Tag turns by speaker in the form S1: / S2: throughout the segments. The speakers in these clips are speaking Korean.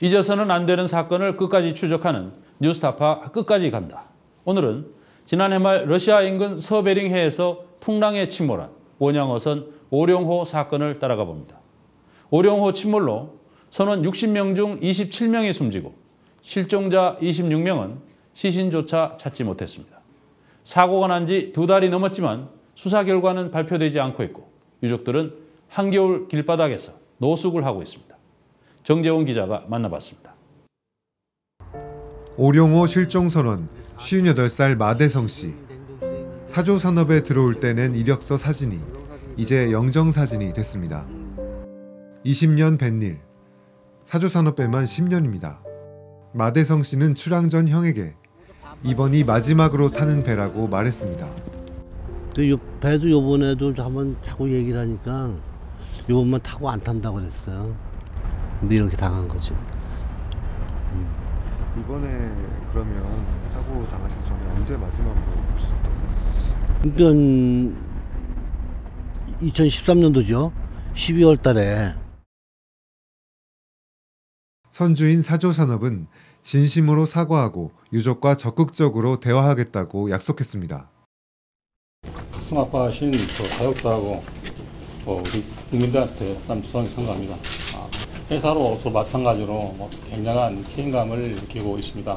S1: 잊어서는 안 되는 사건을 끝까지 추적하는 뉴스타파 끝까지 간다. 오늘은 지난해 말 러시아 인근 서베링해에서 풍랑에 침몰한 원양어선 오룡호 사건을 따라가 봅니다. 오룡호 침몰로 선원 60명 중 27명이 숨지고 실종자 26명은 시신조차 찾지 못했습니다. 사고가 난 지 두 달이 넘었지만 수사 결과는 발표되지 않고 있고 유족들은 한겨울 길바닥에서 노숙을 하고 있습니다. 정재원 기자가 만나봤습니다.
S2: 오룡호 실종선원 58살 마대성 씨. 사조 산업에 들어올 때 낸 이력서 사진이 이제 영정 사진이 됐습니다. 20년 뱃일. 사조 산업배만 10년입니다. 마대성 씨는 출항 전 형에게 이번이 마지막으로 타는 배라고 말했습니다.
S3: 그 요- 배도 요번에도 한번 자꾸 얘기를 하니까 요번만 타고 안 탄다고 그랬어요. 근데 이렇게 당한 거지.
S2: 이번에 그러면 사고 당하시기 전에 언제 마지막으로 보셨던 거예요?
S3: 그러니까 2013년도죠. 12월 달에
S2: 선주인 사조 산업은 진심으로 사과하고 유족과 적극적으로 대화하겠다고 약속했습니다.
S4: 가슴 아파하신 그 가족들하고 뭐 우리 국민들한테 남수하게 생각합니다. 아, 회사로서 마찬가지로 뭐 굉장한 책임감을 느끼고 있습니다.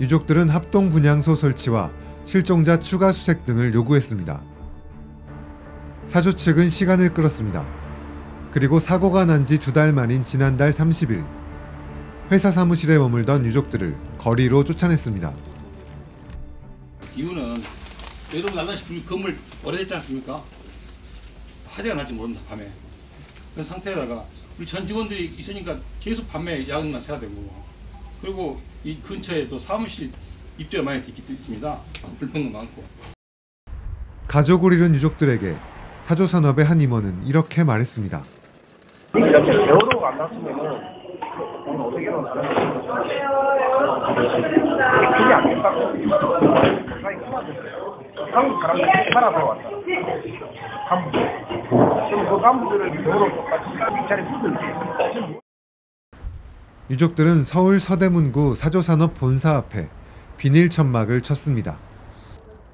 S2: 유족들은 합동 분향소 설치와 실종자 추가 수색 등을 요구했습니다. 사조 측은 시간을 끌었습니다. 그리고 사고가 난 지 두 달 만인 지난달 30일 회사 사무실에 머물던 유족들을 거리로 쫓아냈습니다.
S4: 이유는 여러분 알다시피 건물 오래됐지 않습니까? 화재가 날지 모른다 밤에 그런 상태에다가 우리 전 직원들이 있으니까 계속 밤에 야근만 새야 되고. 그리고 이 근처에 또 사무실 입주가 많이 있습니다. 불평도 많고.
S2: 가족을 잃은 유족들에게 사조 산업의 한 임원은 이렇게 말했습니다.
S5: 이렇게 배우러 만났으면은 오늘 어떻게 일어나는 그게 안 된다고. 한국 사람들이 살아서 왔다 간부
S2: 유족들은 서울 서대문구 사조산업 본사 앞에 비닐 천막을 쳤습니다.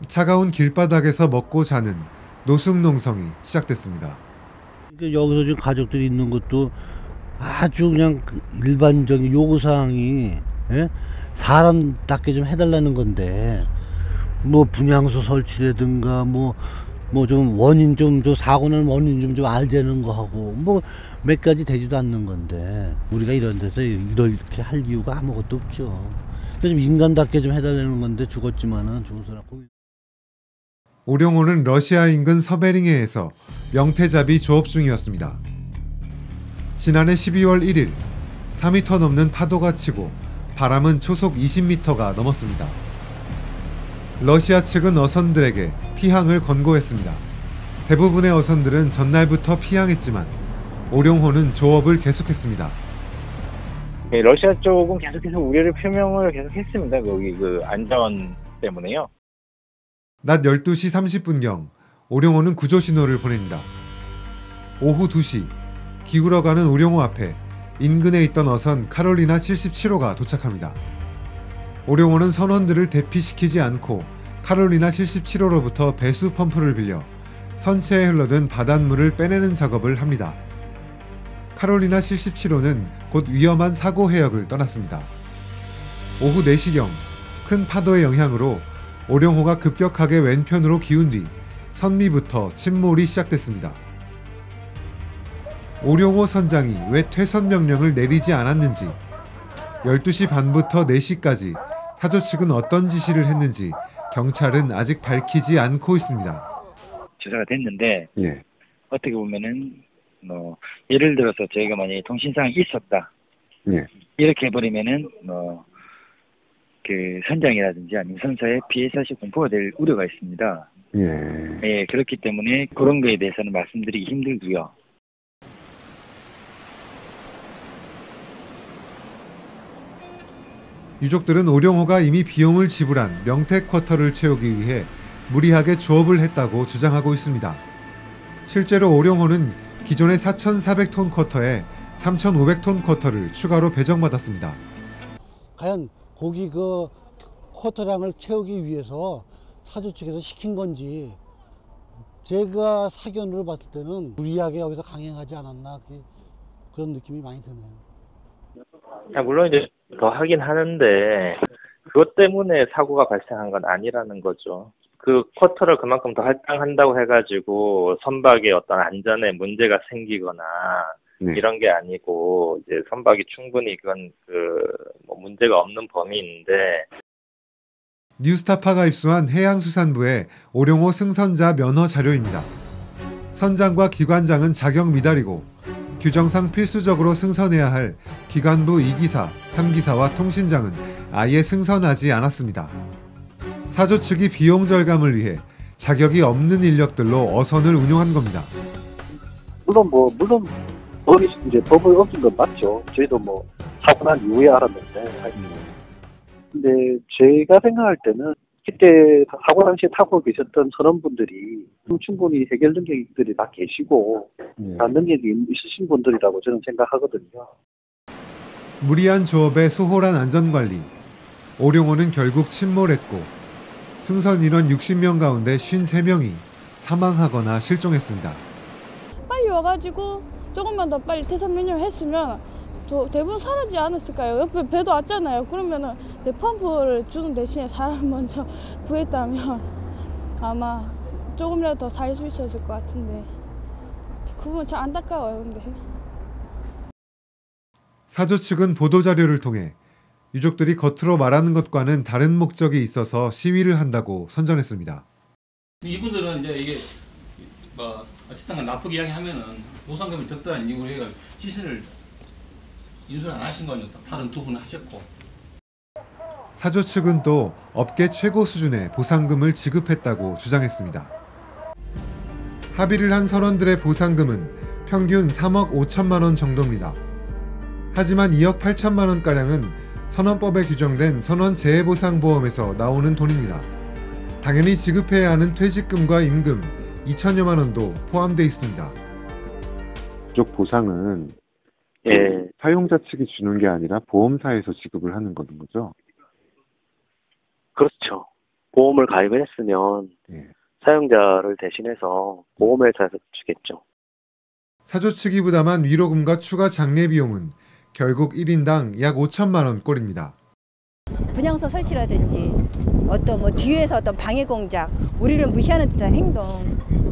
S2: 차가운 길바닥에서 먹고 자는 노숙농성이 시작됐습니다.
S3: 여기서 지금 가족들이 있는 것도 아주 그냥 그 일반적인 요구사항이 예? 사람답게 좀 해달라는 건데 뭐 분향소 설치라든가 뭐 뭐 좀 원인 좀 저 사고 난 원인 좀 좀 알자는 거 하고 뭐 몇 가지 되지도 않는 건데 우리가 이런 데서 이렇게 할 이유가 아무것도 없죠. 좀 인간답게 좀 해달라는 건데 죽었지만은 고기
S2: 오룡호는 러시아 인근 서베링해에서 명태잡이 조업 중이었습니다. 지난해 12월 1일 4m 넘는 파도가 치고 바람은 초속 20m가 넘었습니다. 러시아 측은 어선들에게 피항을 권고했습니다. 대부분의 어선들은 전날부터 피항했지만 오룡호는 조업을 계속했습니다.
S6: 네, 러시아 쪽은 계속해서 우려를 표명을 계속 했습니다. 거기 그 안전 때문에요.
S2: 낮 12시 30분경 오룡호는 구조 신호를 보냅니다. 오후 2시 기울어가는 오룡호 앞에 인근에 있던 어선 카롤리나 77호가 도착합니다. 오룡호는 선원들을 대피시키지 않고 카롤리나 77호로부터 배수 펌프를 빌려 선체에 흘러든 바닷물을 빼내는 작업을 합니다. 카롤리나 77호는 곧 위험한 사고 해역을 떠났습니다. 오후 4시경 큰 파도의 영향으로 오룡호가 급격하게 왼편으로 기운 뒤 선미부터 침몰이 시작됐습니다. 오룡호 선장이 왜 퇴선 명령을 내리지 않았는지 12시 반부터 4시까지 사조 측은 어떤 지시를 했는지 경찰은 아직 밝히지 않고 있습니다.
S6: 조사가 됐는데
S7: 예.
S6: 어떻게 보면은 뭐 예를 들어서 저희가 만약에 통신상이 있었다
S7: 예.
S6: 이렇게 해버리면은 뭐 그 선장이라든지 아니면 선사에 피해 사실 공포가 될 우려가 있습니다.
S7: 예.
S6: 예, 그렇기 때문에 그런 거에 대해서는 말씀드리기 힘들고요.
S2: 유족들은 오룡호가 이미 비용을 지불한 명태 쿼터를 채우기 위해 무리하게 조업을 했다고 주장하고 있습니다. 실제로 오룡호는 기존의 4,400톤 쿼터에 3,500톤 쿼터를 추가로 배정받았습니다.
S3: 과연 고기 그 쿼터량을 채우기 위해서 사주 측에서 시킨 건지 제가 사견으로 봤을 때는 무리하게 여기서 강행하지 않았나 그- 그런 느낌이 많이 드네요.
S7: 아, 물론 이제 더 하긴 하는데 그것 때문에 사고가 발생한 건 아니라는 거죠. 그 쿼터를 그만큼 더 할당한다고 해가지고 선박의 어떤 안전에 문제가 생기거나
S8: 네.
S7: 이런 게 아니고 이제 선박이 충분히 그건 그뭐 문제가 없는 범위인데
S2: 뉴스타파가 입수한 해양수산부의 오룡호 승선자 면허 자료입니다. 선장과 기관장은 자격 미달이고 규정상 필수적으로 승선해야 할 기관부 2기사, 3기사와 통신장은 아예 승선하지 않았습니다. 사조 측이 비용 절감을 위해 자격이 없는 인력들로 어선을 운용한 겁니다.
S9: 물론 뭐 물론 법이 이제 법을 어긴 건 맞죠. 저희도 뭐 사고 난 이후에 알았는데. 근데 제가 생각할 때는 그때 사고 당시에 타고 계셨던 선원분들이 충분히 해결 능력들이 다 계시고
S8: 네.
S9: 다 능력이 있으신 분들이라고 저는 생각하거든요.
S2: 무리한 조업의 소홀한 안전관리. 오룡호는 결국 침몰했고 승선 인원 60명 가운데 53명이 사망하거나 실종했습니다.
S10: 빨리 와가지고 조금만 더 빨리 태산 면역을 했으면 또 대부분 사라지지 않았을까요? 옆에 배도 왔잖아요. 그러면은 내 펌프를 주는 대신에 사람 먼저 구했다면 아마 조금이라도 더 살 수 있었을 것 같은데 그 부분 참 안타까워요. 근데
S2: 사조 측은 보도 자료를 통해 유족들이 겉으로 말하는 것과는 다른 목적이 있어서 시위를 한다고 선전했습니다.
S4: 이분들은 이제 이게 뭐 어쨌든 간 나쁘게 이야기하면은 보상금이 적당한 이유로 해가 시신을 인수를 안 하신 거니까 다른 두 분은 하셨고
S2: 사조 측은 또 업계 최고 수준의 보상금을 지급했다고 주장했습니다. 합의를 한 선원들의 보상금은 평균 3억 5천만 원 정도입니다. 하지만 2억 8천만 원가량은 선원법에 규정된 선원 재해보상보험에서 나오는 돈입니다. 당연히 지급해야 하는 퇴직금과 임금 2천여만 원도 포함되어 있습니다.
S8: 쪽 보상은
S9: 예.
S8: 사용자 측이 주는 게 아니라 보험사에서 지급을 하는 거는 거죠.
S9: 그렇죠. 보험을 가입을 했으면
S8: 예.
S9: 사용자를 대신해서 보험회사에서 주겠죠.
S2: 사조 측이 부담한 위로금과 추가 장례 비용은 결국 1인당 약 5천만 원 꼴입니다.
S11: 분향소 설치라든지 어떤 뭐 뒤에서 어떤 방해 공작 우리를 무시하는 듯한 행동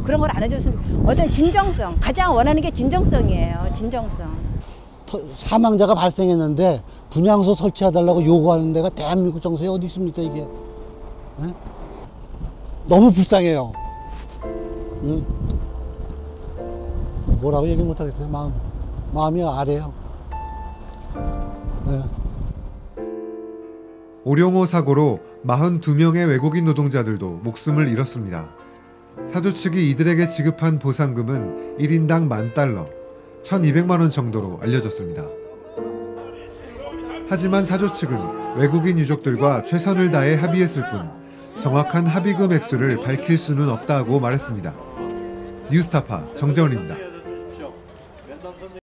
S11: 그런 걸 안 해줬으면 어떤 진정성 가장 원하는 게 진정성이에요 진정성
S3: 터- 사망자가 발생했는데 분향소 설치해달라고 요구하는 데가 대한민국 정서에 어디 있습니까 이게? 예? 너무 불쌍해요. 응? 뭐라고 얘기 못하겠어요. 마음 마음이 아래요. 예.
S2: 오룡호 사고로 42명의 외국인 노동자들도 목숨을 잃었습니다. 사조 측이 이들에게 지급한 보상금은 1인당 만 달러, 1200만 원 정도로 알려졌습니다. 하지만 사조 측은 외국인 유족들과 최선을 다해 합의했을 뿐 정확한 합의금 액수를 밝힐 수는 없다고 말했습니다. 뉴스타파 정재원입니다.